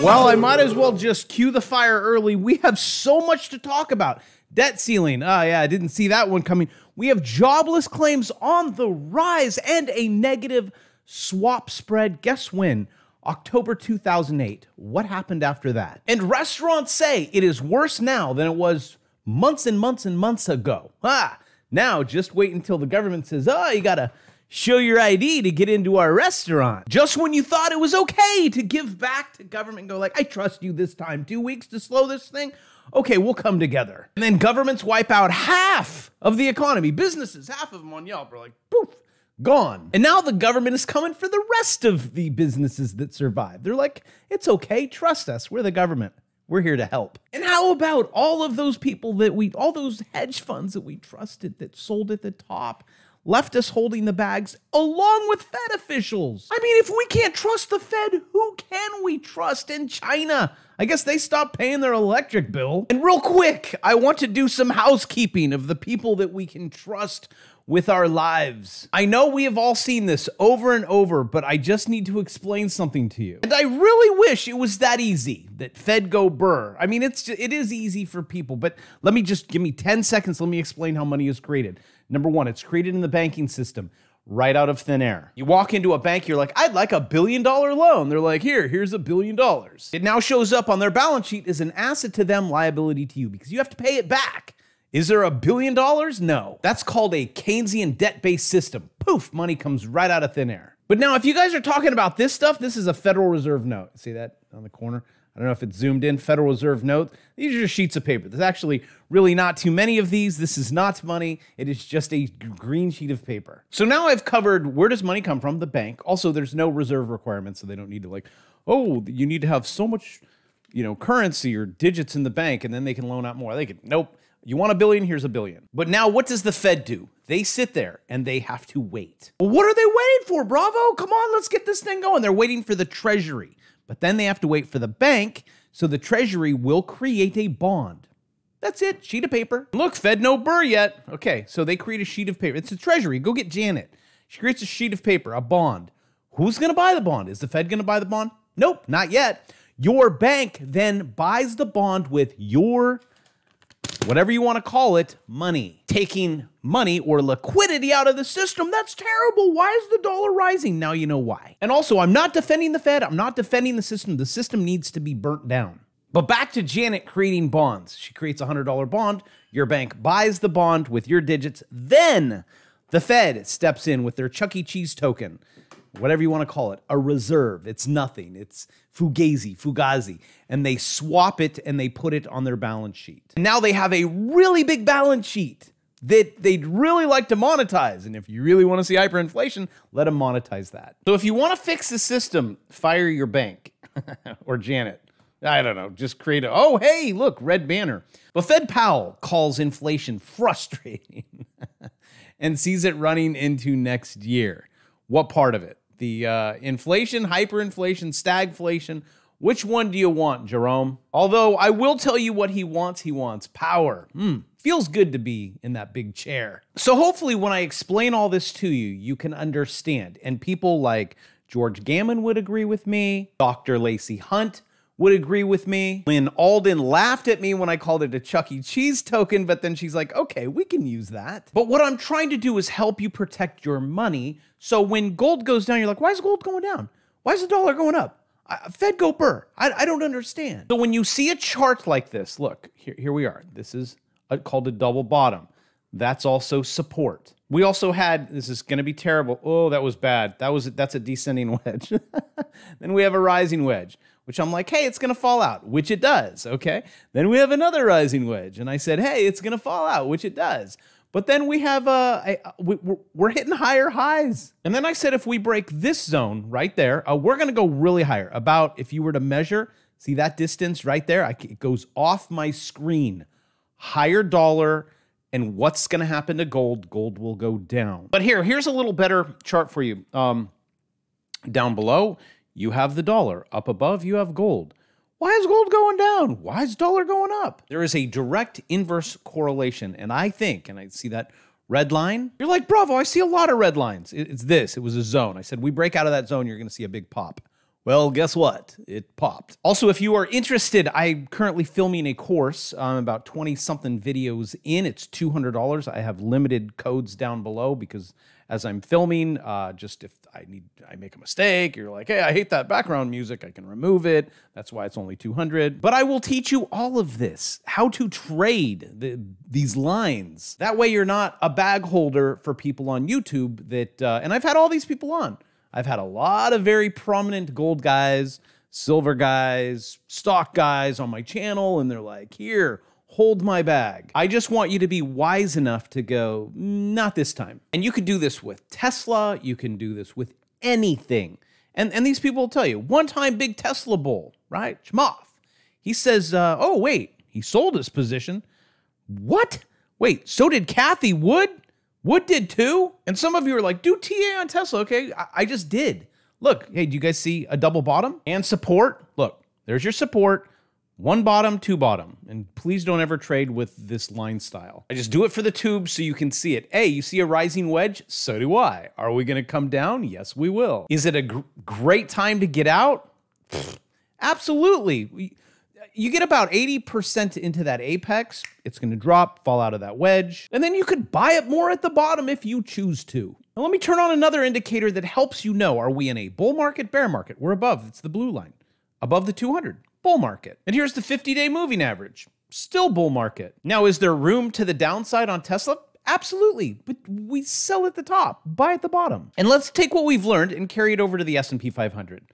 Well, I might as well just cue the fire early. We have so much to talk about. Debt ceiling. Oh, yeah, I didn't see that one coming. We have jobless claims on the rise and a negative swap spread. Guess when? October 2008. What happened after that? And restaurants say it is worse now than it was months and months and months ago. Ah, now just wait until the government says, oh, you gotta show your ID to get into our restaurant. Just when you thought it was okay to give back to government go like, I trust you this time. Two weeks to slow this thing? Okay, we'll come together. And then governments wipe out half of the economy. Businesses, half of them on Yelp are like, poof, gone. And now the government is coming for the rest of the businesses that survive. They're like, it's okay, trust us. We're the government. We're here to help. And how about all of those people that we, all those hedge funds that we trusted that sold at the top? Left us holding the bags along with Fed officials. I mean, if we can't trust the Fed, who can we trust in China? I guess they stopped paying their electric bill. And real quick, I want to do some housekeeping of the people that we can trust with our lives. I know we have all seen this over and over, but I just need to explain something to you. And I really wish it was that easy that Fed go burr. I mean, it's it is easy for people, but let me just give me 10 seconds. Let me explain how money is created. Number one, it's created in the banking system right out of thin air. You walk into a bank, you're like, I'd like a billion dollar loan. They're like, here, here's a billion dollars. It now shows up on their balance sheet as an asset to them, liability to you, because you have to pay it back. Is there a billion dollars? No. That's called a Keynesian debt based system. Poof, money comes right out of thin air. But now, if you guys are talking about this stuff, this is a Federal Reserve note. See that on the corner? I don't know if it's zoomed in. Federal Reserve note. These are just sheets of paper. There's actually really not too many of these. This is not money. It is just a green sheet of paper. So now I've covered where does money come from? The bank. Also, there's no reserve requirement, so they don't need to like, oh, you need to have so much, you know, currency or digits in the bank, and then they can loan out more. They can nope. You want a billion? Here's a billion. But now, what does the Fed do? They sit there and they have to wait. Well, what are they waiting for, Bravo? Come on, let's get this thing going. They're waiting for the Treasury. But then they have to wait for the bank, so the Treasury will create a bond. That's it, sheet of paper. Look, Fed no burr yet. Okay, so they create a sheet of paper. It's the Treasury. Go get Janet. She creates a sheet of paper, a bond. Who's going to buy the bond? Is the Fed going to buy the bond? Nope, not yet. Your bank then buys the bond with your whatever you want to call it, money. Taking money or liquidity out of the system, that's terrible. Why is the dollar rising? Now you know why. And also, I'm not defending the Fed, I'm not defending the system. The system needs to be burnt down. But back to Janet creating bonds. She creates a $100 bond. Your bank buys the bond with your digits. Then the Fed steps in with their Chuck E. Cheese token whatever you want to call it, a reserve. It's nothing. It's fugazi, fugazi. And they swap it and they put it on their balance sheet. And now they have a really big balance sheet that they'd really like to monetize. And if you really want to see hyperinflation, let them monetize that. So if you want to fix the system, fire your bank or Janet. I don't know, just create a, oh, hey, look, red banner. But Fed Powell calls inflation frustrating and sees it running into next year. What part of it? The uh, inflation, hyperinflation, stagflation. Which one do you want, Jerome? Although I will tell you what he wants. He wants power. Hmm. Feels good to be in that big chair. So hopefully, when I explain all this to you, you can understand. And people like George Gammon would agree with me, Dr. Lacey Hunt would agree with me. Lyn Alden laughed at me when I called it a Chuck E. Cheese token, but then she's like, okay, we can use that. But what I'm trying to do is help you protect your money. So when gold goes down, you're like, why is gold going down? Why is the dollar going up? Fed go burr. I, I, don't understand. So when you see a chart like this, look, here, here we are. This is a, called a double bottom. That's also support. We also had this is going to be terrible. Oh, that was bad. That was that's a descending wedge. then we have a rising wedge which I'm like, hey, it's going to fall out, which it does. Okay. Then we have another rising wedge. And I said, hey, it's going to fall out, which it does. But then we have uh, a, we, we're hitting higher highs. And then I said, if we break this zone right there, uh, we're going to go really higher. About if you were to measure, see that distance right there? I, it goes off my screen. Higher dollar. And what's going to happen to gold? Gold will go down. But here, here's a little better chart for you. Um, down below, you have the dollar. Up above, you have gold. Why is gold going down? Why is dollar going up? There is a direct inverse correlation. And I think, and I see that red line, you're like, bravo, I see a lot of red lines. It's this, it was a zone. I said, we break out of that zone, you're going to see a big pop. Well, guess what? It popped. Also, if you are interested, I'm currently filming a course. I'm about 20 something videos in. It's $200. I have limited codes down below because as I'm filming, uh, just if I need, I make a mistake, you're like, hey, I hate that background music, I can remove it. That's why it's only 200. But I will teach you all of this, how to trade the, these lines. That way you're not a bag holder for people on YouTube that, uh, and I've had all these people on. I've had a lot of very prominent gold guys, silver guys, stock guys on my channel, and they're like, here, hold my bag. I just want you to be wise enough to go, not this time. And you could do this with Tesla, you can do this with anything. And, and these people will tell you, one time big Tesla bull, right? Chamath. He says, uh, oh, wait, he sold his position. What? Wait, so did Cathie Wood? Wood did too. And some of you are like, do TA on Tesla. Okay, I, I just did. Look, hey, do you guys see a double bottom and support? Look, there's your support. One bottom, two bottom. And please don't ever trade with this line style. I just do it for the tube so you can see it. Hey, you see a rising wedge? So do I. Are we going to come down? Yes, we will. Is it a gr- great time to get out? Absolutely. We, you get about 80% into that apex, it's going to drop, fall out of that wedge, and then you could buy it more at the bottom if you choose to. Now, let me turn on another indicator that helps you know are we in a bull market, bear market? We're above, it's the blue line, above the 200, bull market. And here's the 50 day moving average, still bull market. Now, is there room to the downside on Tesla? Absolutely, but we sell at the top, buy at the bottom. And let's take what we've learned and carry it over to the S&P 500.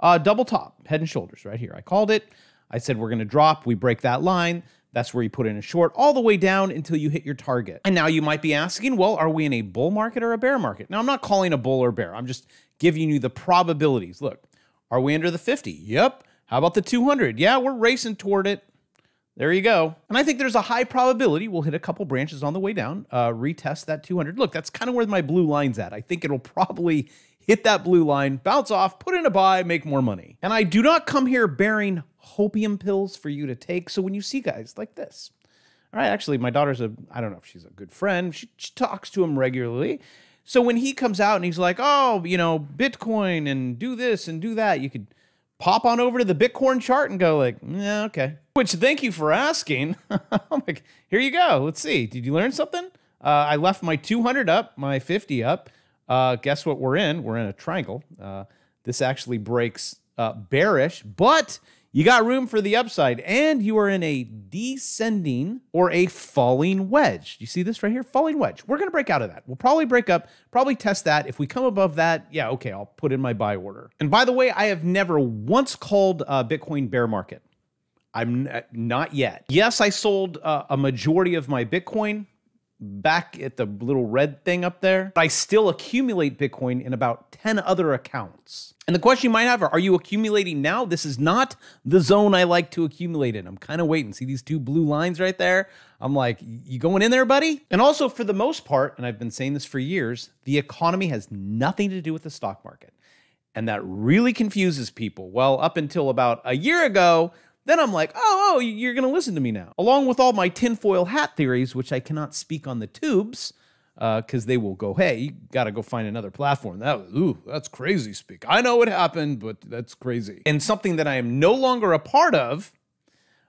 Uh, double top, head and shoulders, right here. I called it. I said we're going to drop. We break that line. That's where you put in a short all the way down until you hit your target. And now you might be asking, well, are we in a bull market or a bear market? Now, I'm not calling a bull or bear. I'm just giving you the probabilities. Look, are we under the 50? Yep. How about the 200? Yeah, we're racing toward it. There you go. And I think there's a high probability we'll hit a couple branches on the way down, uh, retest that 200. Look, that's kind of where my blue line's at. I think it'll probably hit that blue line, bounce off, put in a buy, make more money. And I do not come here bearing hopium pills for you to take. So when you see guys like this, all right, actually, my daughter's a, I don't know if she's a good friend. She, she talks to him regularly. So when he comes out and he's like, oh, you know, Bitcoin and do this and do that, you could pop on over to the Bitcoin chart and go like, yeah, okay. Which thank you for asking. I'm like, here you go. Let's see. Did you learn something? Uh, I left my 200 up, my 50 up. Uh, guess what we're in? We're in a triangle. Uh, this actually breaks uh, bearish, but you got room for the upside, and you are in a descending or a falling wedge. You see this right here? Falling wedge. We're going to break out of that. We'll probably break up, probably test that. If we come above that, yeah, okay, I'll put in my buy order. And by the way, I have never once called uh, Bitcoin bear market. I'm not yet. Yes, I sold uh, a majority of my Bitcoin back at the little red thing up there. I still accumulate Bitcoin in about 10 other accounts. And the question you might have are, are you accumulating now? This is not the zone I like to accumulate in. I'm kind of waiting. See these two blue lines right there? I'm like, you going in there, buddy? And also, for the most part, and I've been saying this for years, the economy has nothing to do with the stock market. And that really confuses people. Well, up until about a year ago, then I'm like, oh, oh, you're going to listen to me now. Along with all my tinfoil hat theories, which I cannot speak on the tubes because uh, they will go, hey, you got to go find another platform. That was, ooh, that's crazy speak. I know what happened, but that's crazy. And something that I am no longer a part of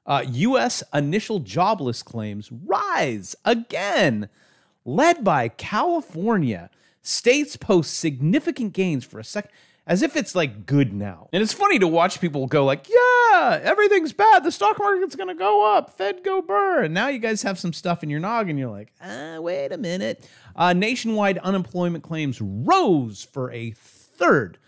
uh, U.S. initial jobless claims rise again, led by California. States post significant gains for a second as if it's like good now. And it's funny to watch people go like, "Yeah, everything's bad. The stock market's going to go up. Fed go burn." Now you guys have some stuff in your noggin. And you're like, "Ah, wait a minute." Uh, nationwide unemployment claims rose for a third.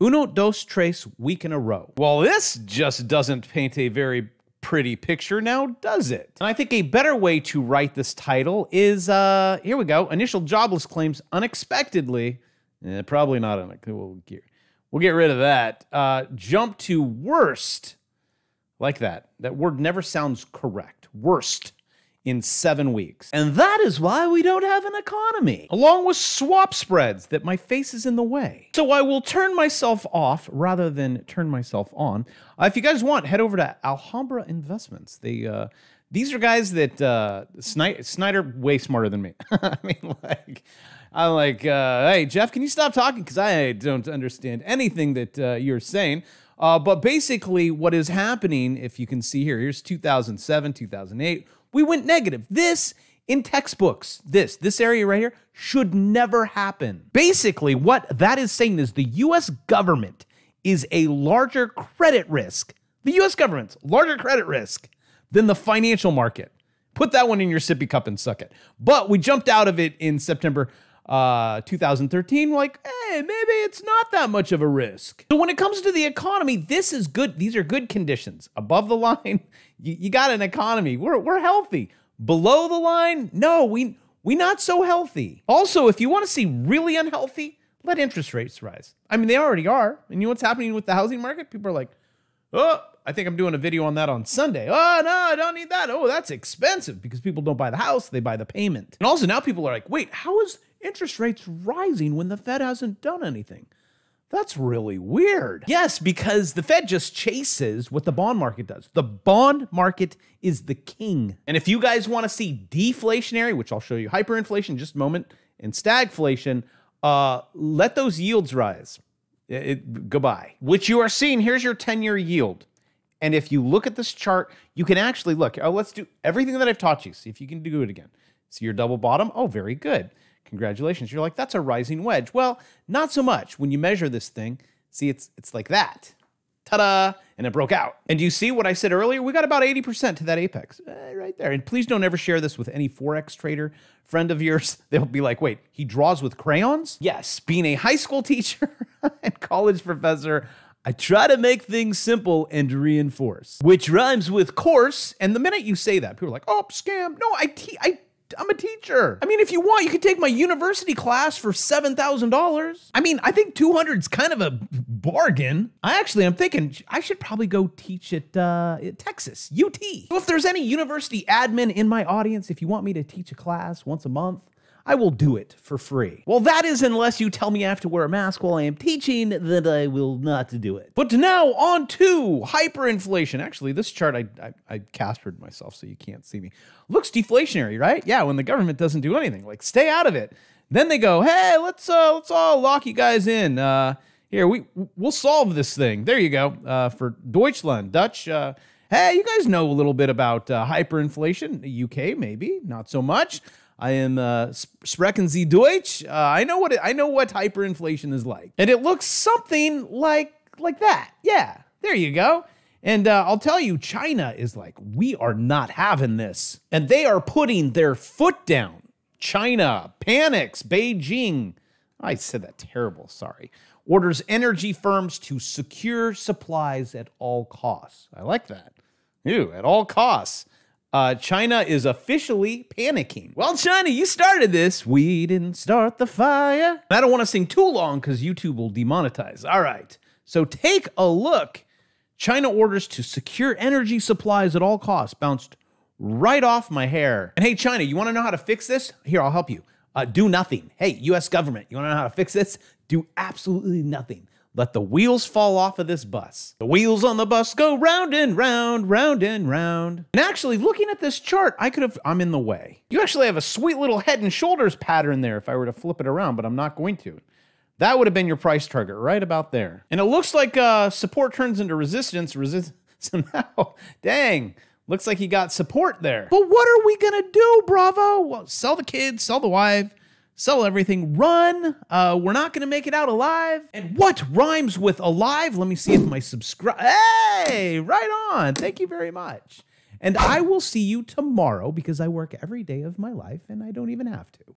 Uno, dos, tres week in a row. Well, this just doesn't paint a very pretty picture now, does it? And I think a better way to write this title is uh here we go. Initial jobless claims unexpectedly. Eh, probably not on a cool gear. We'll get rid of that. Uh, jump to worst. Like that. That word never sounds correct. Worst in seven weeks. And that is why we don't have an economy, along with swap spreads that my face is in the way. So I will turn myself off rather than turn myself on. Uh, if you guys want, head over to Alhambra Investments. They, uh, these are guys that uh, Snider, Snider way smarter than me. I mean, like I'm like, uh, hey, Jeff, can you stop talking? Because I don't understand anything that uh, you're saying. Uh, but basically, what is happening, if you can see here, here's 2007, 2008, we went negative. This in textbooks, this, this area right here should never happen. Basically, what that is saying is the US government is a larger credit risk. The US government's larger credit risk than the financial market. Put that one in your sippy cup and suck it. But we jumped out of it in September uh, 2013. Like, hey, maybe it's not that much of a risk. So when it comes to the economy, this is good. These are good conditions. Above the line, you, you got an economy. We're, we're healthy. Below the line, no, we we not so healthy. Also, if you want to see really unhealthy, let interest rates rise. I mean, they already are. And you know what's happening with the housing market? People are like, oh, I think I'm doing a video on that on Sunday. Oh, no, I don't need that. Oh, that's expensive because people don't buy the house, they buy the payment. And also now people are like, wait, how is interest rates rising when the Fed hasn't done anything? That's really weird. Yes, because the Fed just chases what the bond market does. The bond market is the king. And if you guys want to see deflationary, which I'll show you hyperinflation in just a moment, and stagflation, uh, let those yields rise. It, it, goodbye. Which you are seeing, here's your 10 year yield. And if you look at this chart, you can actually look. Oh, let's do everything that I've taught you. See if you can do it again. See your double bottom? Oh, very good. Congratulations. You're like, that's a rising wedge. Well, not so much. When you measure this thing, see, it's it's like that. Ta-da! And it broke out. And you see what I said earlier? We got about 80% to that apex eh, right there. And please don't ever share this with any Forex trader friend of yours. They'll be like, wait, he draws with crayons? Yes, being a high school teacher and college professor, I try to make things simple and reinforce, which rhymes with course. And the minute you say that, people are like, oh, scam. No, I, te- I I'm a teacher. I mean, if you want, you could take my university class for $7,000. I mean, I think 200 is kind of a bargain. I actually, I'm thinking I should probably go teach at, uh, at Texas, UT. So if there's any university admin in my audience, if you want me to teach a class once a month, I will do it for free. Well, that is unless you tell me I have to wear a mask while I am teaching, then I will not do it. But now on to hyperinflation. Actually, this chart I, I, I myself so you can't see me. Looks deflationary, right? Yeah, when the government doesn't do anything, like stay out of it. Then they go, hey, let's uh, let's all lock you guys in. Uh, here we we'll solve this thing. There you go. Uh, for Deutschland, Dutch. Uh, hey, you guys know a little bit about uh, hyperinflation. UK, maybe not so much. I am uh, sprechen Sie Deutsch. Uh, I know what it, I know what hyperinflation is like, and it looks something like like that. Yeah, there you go. And uh, I'll tell you, China is like, we are not having this, and they are putting their foot down. China panics. Beijing, I said that terrible. Sorry. Orders energy firms to secure supplies at all costs. I like that. Ew, at all costs. Uh, China is officially panicking. Well, China, you started this. We didn't start the fire. I don't want to sing too long because YouTube will demonetize. All right. So take a look. China orders to secure energy supplies at all costs bounced right off my hair. And hey, China, you want to know how to fix this? Here, I'll help you. Uh, do nothing. Hey, US government, you want to know how to fix this? Do absolutely nothing. Let the wheels fall off of this bus. The wheels on the bus go round and round, round and round. And actually, looking at this chart, I could have, I'm in the way. You actually have a sweet little head and shoulders pattern there if I were to flip it around, but I'm not going to. That would have been your price target right about there. And it looks like uh, support turns into resistance. Resist somehow. Dang. Looks like he got support there. But what are we to do, Bravo? Well, sell the kids, sell the wife, sell everything, run. Uh, we're not going to make it out alive. And what rhymes with alive? Let me see if my subscribe. Hey, right on. Thank you very much. And I will see you tomorrow because I work every day of my life and I don't even have to.